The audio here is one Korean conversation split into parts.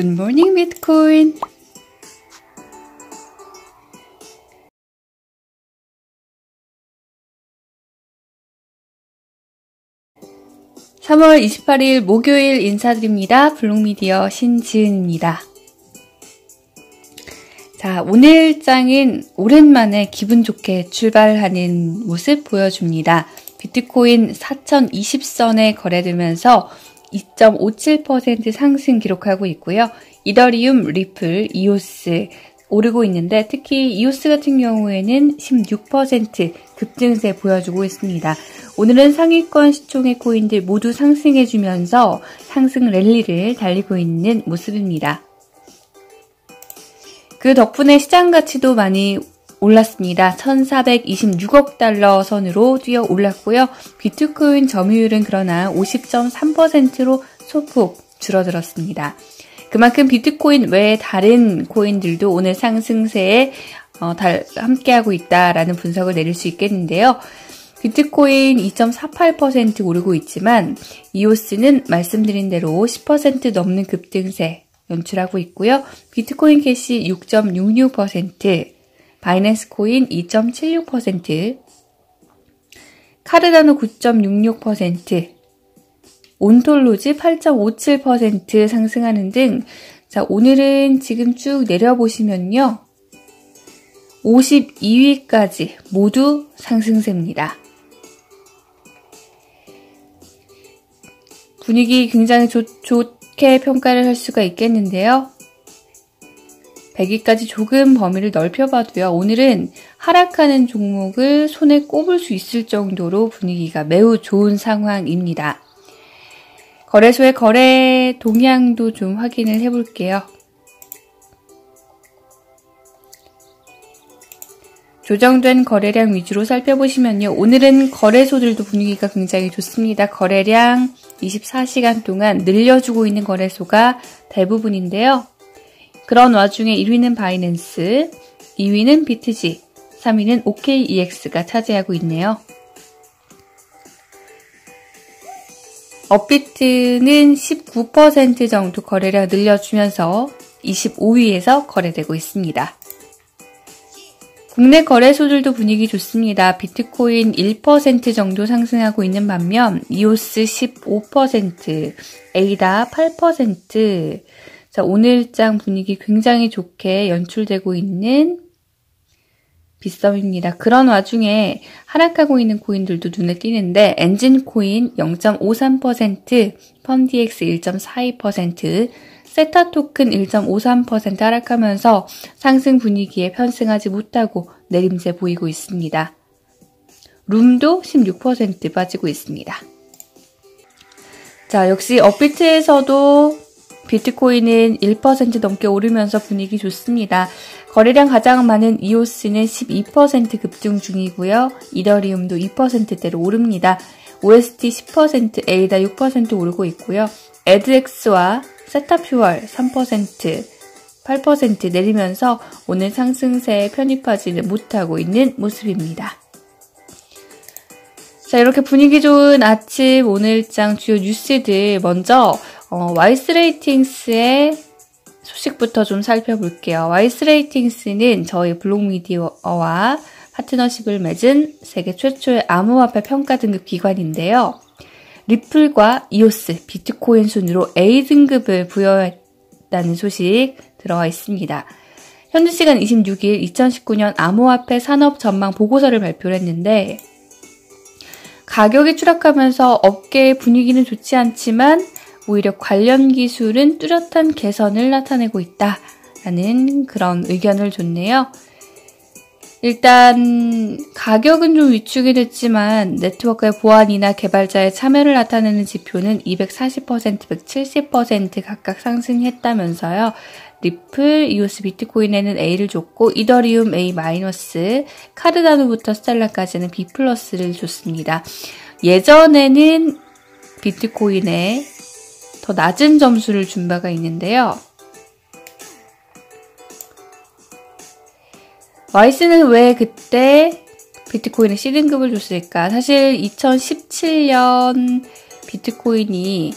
굿모닝 비트코인 3월 28일 목요일 인사드립니다. 블록미디어 신지은입니다. 자, 오늘 장은 오랜만에 기분 좋게 출발하는 모습 보여줍니다. 비트코인 4020선에 거래되면서 2.57% 상승 기록하고 있고요. 이더리움, 리플, 이오스 오르고 있는데 특히 이오스 같은 경우에는 16% 급등세 보여주고 있습니다. 오늘은 상위권 시총의 코인들 모두 상승해주면서 상승 랠리를 달리고 있는 모습입니다. 그 덕분에 시장 가치도 많이 올랐습니다. 1426억 달러 선으로 뛰어 올랐고요. 비트코인 점유율은 그러나 50.3%로 소폭 줄어들었습니다. 그만큼 비트코인 외에 다른 코인들도 오늘 상승세에 어, 함께하고 있다라는 분석을 내릴 수 있겠는데요. 비트코인 2.48% 오르고 있지만 이오스는 말씀드린 대로 10% 넘는 급등세 연출하고 있고요. 비트코인 캐시 6.66%, 바이낸스 코인 2.76%, 카르다노 9.66%, 온톨로지 8.57% 상승하는 등, 자, 오늘은 지금 쭉 내려보시면요. 52위까지 모두 상승세입니다. 분위기 굉장히 좋, 좋게 평가를 할 수가 있겠는데요. 100위까지 조금 범위를 넓혀봐도요. 오늘은 하락하는 종목을 손에 꼽을 수 있을 정도로 분위기가 매우 좋은 상황입니다. 거래소의 거래 동향도 좀 확인을 해볼게요. 조정된 거래량 위주로 살펴보시면요. 오늘은 거래소들도 분위기가 굉장히 좋습니다. 거래량 24시간 동안 늘려주고 있는 거래소가 대부분인데요. 그런 와중에 1위는 바이낸스, 2위는 비트지, 3위는 OKEX가 차지하고 있네요. 업비트는 19% 정도 거래량 늘려주면서 25위에서 거래되고 있습니다. 국내 거래소들도 분위기 좋습니다. 비트코인 1% 정도 상승하고 있는 반면 이오스 15%, 에이다 8%. 자, 오늘장 분위기 굉장히 좋게 연출되고 있는 빗썸입니다. 그런 와중에 하락하고 있는 코인들도 눈에 띄는데 엔진 코인 0.53%, 펀디엑스 1.42%, 세타 토큰 1.53% 하락하면서 상승 분위기에 편승하지 못하고 내림세 보이고 있습니다. 룸도 16% 빠지고 있습니다. 자, 역시 업비트에서도 비트코인은 1% 넘게 오르면서 분위기 좋습니다. 거래량 가장 많은 이오스는 12% 급등 중이고요. 이더리움도 2%대로 오릅니다. OST 10%, 에이다 6% 오르고 있고요. 에드엑스와 세타퓨얼 3%, 8% 내리면서 오늘 상승세에 편입하지는 못하고 있는 모습입니다. 자, 이렇게 분위기 좋은 아침 오늘장 주요 뉴스들 먼저 어, 와이스 레이팅스의 소식부터 좀 살펴볼게요. 와이스 레이팅스는 저희 블록미디어와 파트너십을 맺은 세계 최초의 암호화폐 평가 등급 기관인데요. 리플과 이오스, 비트코인 순으로 A 등급을 부여했다는 소식 들어와 있습니다. 현지 시간 26일 2019년 암호화폐 산업 전망 보고서를 발표를 했는데 가격이 추락하면서 업계의 분위기는 좋지 않지만 오히려 관련 기술은 뚜렷한 개선을 나타내고 있다 라는 그런 의견을 줬네요. 일단 가격은 좀 위축이 됐지만 네트워크의 보안이나 개발자의 참여를 나타내는 지표는 240%, 170% 각각 상승했다면서요. 리플, 이오스 비트코인에는 A를 줬고 이더리움 A 카르다노부터 스텔라까지는 B 플러스를 줬습니다. 예전에는 비트코인에 더 낮은 점수를 준 바가 있는데요. 와이스는 왜 그때 비트코인에 C등급을 줬을까? 사실 2017년 비트코인이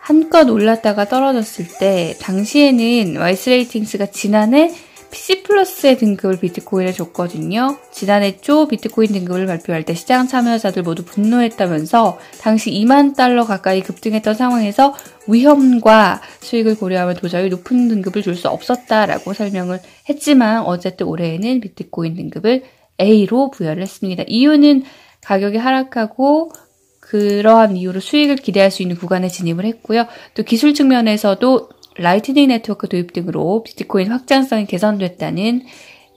한껏 올랐다가 떨어졌을 때 당시에는 와이스 레이팅스가 지난해 PC 플러스의 등급을 비트코인에 줬거든요. 지난해 초 비트코인 등급을 발표할 때 시장 참여자들 모두 분노했다면서 당시 2만 달러 가까이 급등했던 상황에서 위험과 수익을 고려하면 도저히 높은 등급을 줄 수 없었다라고 설명을 했지만 어쨌든 올해에는 비트코인 등급을 A로 부여를 했습니다. 이유는 가격이 하락하고 그러한 이유로 수익을 기대할 수 있는 구간에 진입을 했고요. 또 기술 측면에서도 Lightning Network 도입 등으로 비트코인 확장성이 개선됐다는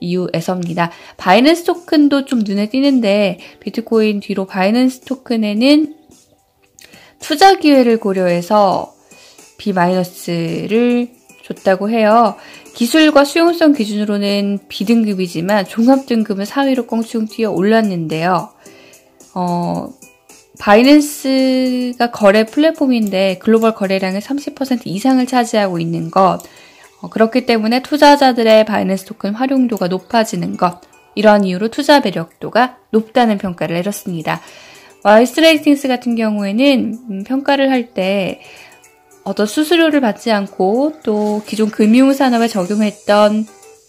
이유에서입니다. 바이낸스 토큰도 좀 눈에 띄는데 비트코인 뒤로 바이낸스 토큰에는 투자 기회를 고려해서 B-를 줬다고 해요. 기술과 수용성 기준으로는 B등급이지만 종합등급은 4위로 껑충 뛰어 올랐는데요. 어, 바이낸스가 거래 플랫폼인데 글로벌 거래량의 30% 이상을 차지하고 있는 것. 어, 그렇기 때문에 투자자들의 바이낸스 토큰 활용도가 높아지는 것. 이러한 이유로 투자 매력도가 높다는 평가를 내렸습니다. 와이스레이팅스 같은 경우에는 음, 평가를 할 때 어떤 수수료를 받지 않고 또 기존 금융산업에 적용했던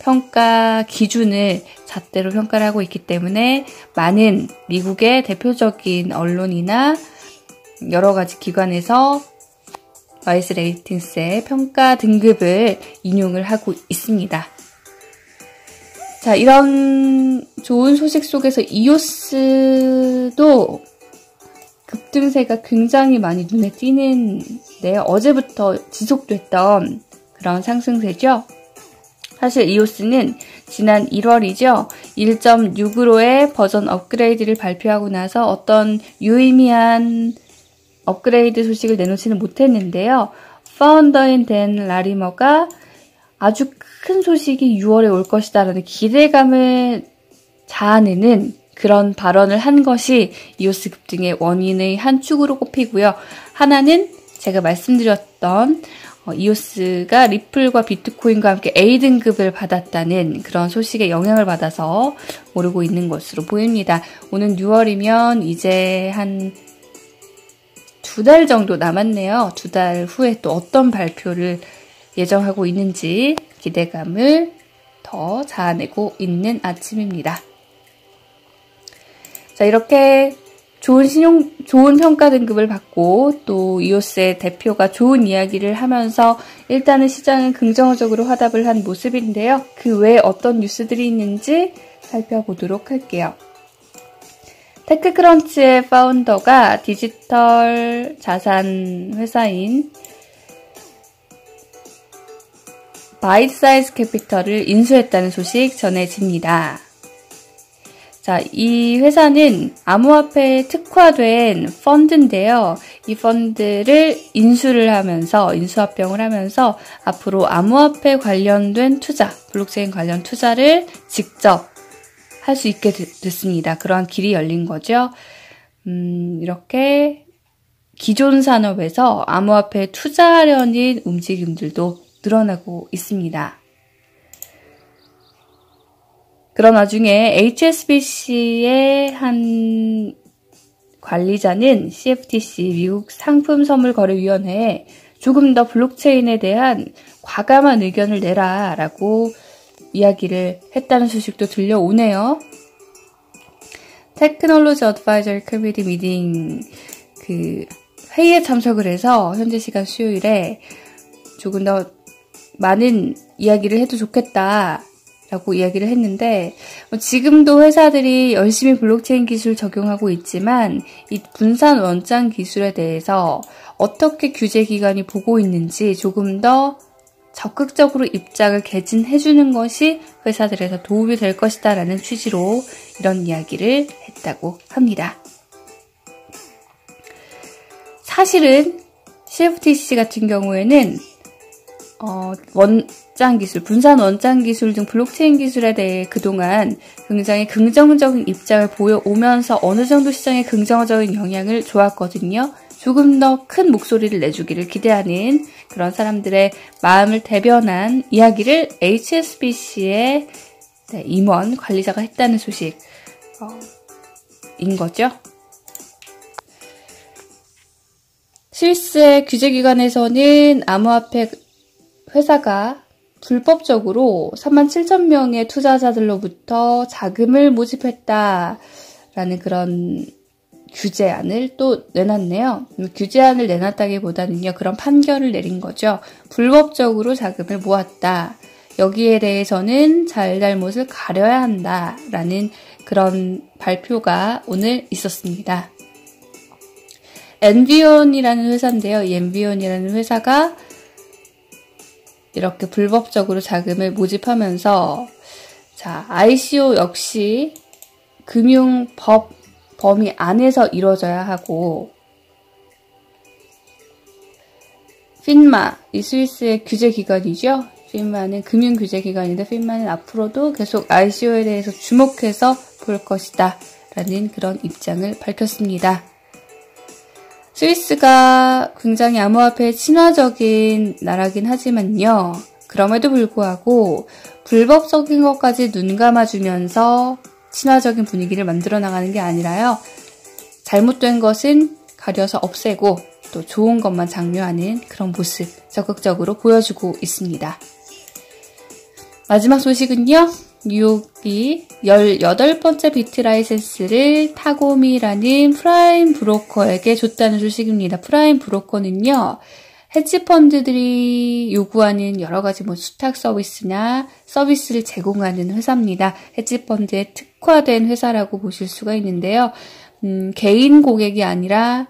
평가 기준을 잣대로 평가를 하고 있기 때문에 많은 미국의 대표적인 언론이나 여러 가지 기관에서 와이스 레이팅스의 평가 등급을 인용을 하고 있습니다. 자, 이런 좋은 소식 속에서 이오스도 급등세가 굉장히 많이 눈에 띄는데요. 어제부터 지속됐던 그런 상승세죠. 사실 이오스는 지난 1월이죠. 1.6으로의 버전 업그레이드를 발표하고 나서 어떤 유의미한 업그레이드 소식을 내놓지는 못했는데요. 파운더인 댄 라리머가 아주 큰 소식이 6월에 올 것이다라는 기대감을 자아내는 그런 발언을 한 것이 이오스 급등의 원인의 한 축으로 꼽히고요. 하나는 제가 말씀드렸던 어, 이오스가 리플과 비트코인과 함께 A등급을 받았다는 그런 소식에 영향을 받아서 오르고 있는 것으로 보입니다. 오는 6월이면 이제 한 두 달 정도 남았네요. 두 달 후에 또 어떤 발표를 예정하고 있는지 기대감을 더 자아내고 있는 아침입니다. 자, 이렇게 좋은 신용, 좋은 평가 등급을 받고 또 이오스의 대표가 좋은 이야기를 하면서 일단은 시장은 긍정적으로 화답을 한 모습인데요. 그 외에 어떤 뉴스들이 있는지 살펴보도록 할게요. 테크크런치의 founder가 디지털 자산 회사인 ByteSize Capital을 인수했다는 소식 전해집니다. 자, 이 회사는 암호화폐에 특화된 펀드인데요. 이 펀드를 인수를 하면서, 인수합병을 하면서 앞으로 암호화폐 관련된 투자, 블록체인 관련 투자를 직접 할 수 있게 됐습니다. 그러한 길이 열린 거죠. 음, 이렇게 기존 산업에서 암호화폐에 투자하려는 움직임들도 늘어나고 있습니다. 그런 와중에 HSBC의 한 관리자는 CFTC 미국 상품 선물 거래 위원회에 조금 더 블록체인에 대한 과감한 의견을 내라라고 이야기를 했다는 소식도 들려오네요. Technology Advisory Committee meeting 그 회의에 참석을 해서 현지 시간 수요일에 조금 더 많은 이야기를 해도 좋겠다 라고 이야기를 했는데 뭐 지금도 회사들이 열심히 블록체인 기술 적용하고 있지만 이 분산 원장 기술에 대해서 어떻게 규제 기관이 보고 있는지 조금 더 적극적으로 입장을 개진해주는 것이 회사들에서 도움이 될 것이다 라는 취지로 이런 이야기를 했다고 합니다. 사실은 CFTC 같은 경우에는 어, 원장 기술, 분산 원장 기술 등 블록체인 기술에 대해 그동안 굉장히 긍정적인 입장을 보여오면서 어느 정도 시장에 긍정적인 영향을 줘왔거든요. 조금 더 큰 목소리를 내주기를 기대하는 그런 사람들의 마음을 대변한 이야기를 HSBC의 네, 임원 관리자가 했다는 소식인 어, 거죠. 스위스의 규제기관에서는 암호화폐 회사가 불법적으로 3만 7천 명의 투자자들로부터 자금을 모집했다라는 그런 규제안을 또 내놨네요. 규제안을 내놨다기보다는요, 그런 판결을 내린 거죠. 불법적으로 자금을 모았다. 여기에 대해서는 잘잘못을 가려야 한다 라는 그런 발표가 오늘 있었습니다. 엔비온이라는 회사인데요. 이 엔비온이라는 회사가 이렇게 불법적으로 자금을 모집하면서 자, ICO 역시 금융법 범위 안에서 이루어져야 하고 핀마, 이 스위스의 규제기관이죠. 핀마는 금융규제기관인데 핀마는 앞으로도 계속 ICO에 대해서 주목해서 볼 것이다. 라는 그런 입장을 밝혔습니다. 스위스가 굉장히 암호화폐 친화적인 나라긴 하지만요. 그럼에도 불구하고 불법적인 것까지 눈 감아주면서 친화적인 분위기를 만들어 나가는 게 아니라요. 잘못된 것은 가려서 없애고 또 좋은 것만 장려하는 그런 모습 적극적으로 보여주고 있습니다. 마지막 소식은요. 뉴욕이 18번째 BitLicense를 타고미라는 prime broker에게 줬다는 소식입니다. prime broker는요. 헤지펀드들이 요구하는 여러 가지 뭐 수탁 서비스나 서비스를 제공하는 회사입니다. 헤지펀드에 특화된 회사라고 보실 수가 있는데요. 음, 개인 고객이 아니라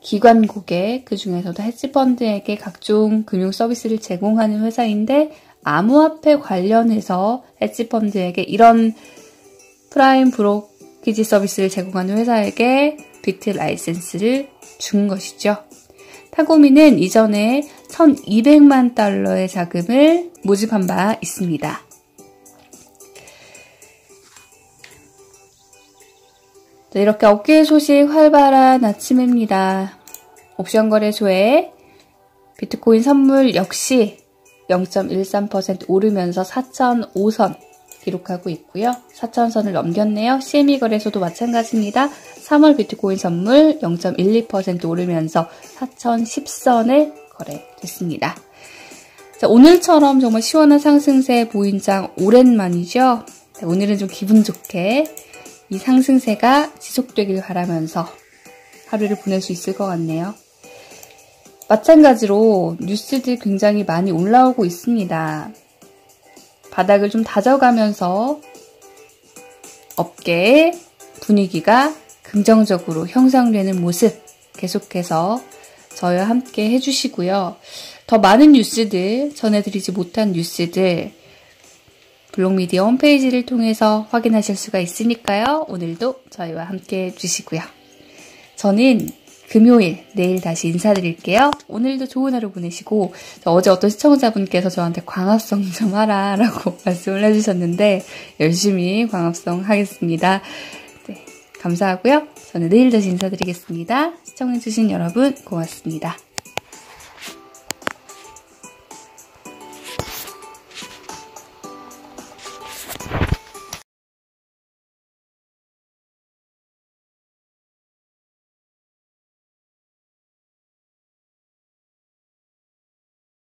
기관 고객, 그 중에서도 헤지펀드에게 각종 금융 서비스를 제공하는 회사인데 암호화폐 관련해서 헤지펀드에게 이런 prime brokerage 서비스를 제공하는 회사에게 BitLicense를 준 것이죠. 타고미는 이전에 1200만 달러의 자금을 모집한 바 있습니다. 이렇게 업계 소식 활발한 아침입니다. 옵션 거래소에 비트코인 선물 역시 0.13% 오르면서 4,005선 기록하고 있고요. 4,000선을 넘겼네요. CME 거래소도 마찬가지입니다. 3월 비트코인 선물 0.12% 오르면서 4,010선에 거래됐습니다. 자, 오늘처럼 정말 시원한 상승세 보인 장 오랜만이죠. 자, 오늘은 좀 기분 좋게 이 상승세가 지속되길 바라면서 하루를 보낼 수 있을 것 같네요. 마찬가지로 뉴스들 굉장히 많이 올라오고 있습니다. 바닥을 좀 다져가면서 업계의 분위기가 긍정적으로 형성되는 모습 계속해서 저희와 함께 해주시고요. 더 많은 뉴스들, 전해드리지 못한 뉴스들, 블록미디어 홈페이지를 통해서 확인하실 수가 있으니까요. 오늘도 저희와 함께 해주시고요. 저는 금요일 내일 다시 인사드릴게요. 오늘도 좋은 하루 보내시고 어제 어떤 시청자분께서 저한테 광합성 좀 하라 라고 말씀을 해주셨는데 열심히 광합성 하겠습니다. 네, 감사하고요. 저는 내일 다시 인사드리겠습니다. 시청해주신 여러분 고맙습니다.